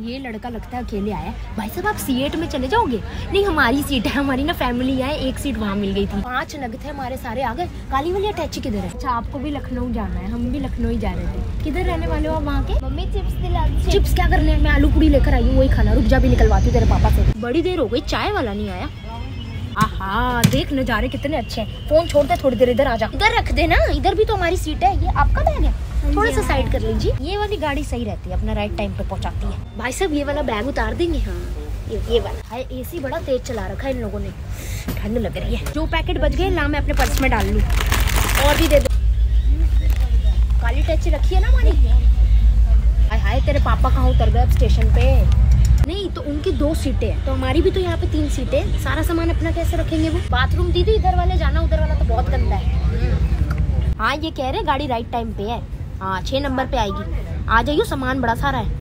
ये लड़का लगता है अकेले आया भाई साहब आप सीएट में चले जाओगे? नहीं हमारी सीट है हमारी ना फैमिली है एक सीट वहाँ मिल गई थी। पाँच लग थे हमारे सारे आ गए। काली वाली अटैची किधर है? अच्छा आपको भी लखनऊ जाना है हम भी लखनऊ ही जा रहे थे। किधर रहने वाले हो आप वहाँ के? मम्मी चिप्स दिला चिप्स क्या करने हैं? मैं आलू पूड़ी लेकर आई हूँ वही खाना रुक जा भी निकलवाती तेरे पापा से। बड़ी देर हो गई चाय वाला नहीं आया? आहा देख नज़ारे कितने अच्छे हैं। फ़ोन छोड़ दे थोड़ी देर इधर आ जा। इधर रख दे ना इधर भी तो हमारी सीट है ये आपका बैग है। साइड कर लीजिए। ये वाली गाड़ी सही रहती है अपना राइट टाइम पे पहुंचाती है। भाई साहब ये वाला बैग उतार देंगे? हाँ। ये ये वाला। है एसी बड़ा तेज चला रखा है इन लोगों ने। ठंड लग रही है। जो पैकेट बच गए ला मैं अपने पर्स में डाल लूँ। और भी दे दो। काली टच रखी है ना हमारी? हाय हाय तेरे पापा कहाँ उतर गए अब स्टेशन पे? नहीं तो उनकी दो सीटें हैं। तो हमारी भी तो यहाँ पे तीन सीटें हैं। सारा सामान अपना कैसे रखेंगे वो? बाथरूम दीदी इधर वाले जाना उधर वाला तो बहुत गंदा है। हाँ ये कह रहे गाड़ी राइट टाइम पे है। हाँ छः नंबर पे आएगी। आ जाइयो सामान बड़ा सारा है।